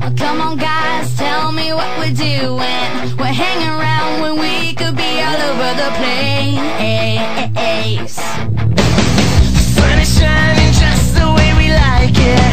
Well, come on, guys, tell me what we're doing. We're hanging around when we could be all over the place. Sun is shining just the way we like it.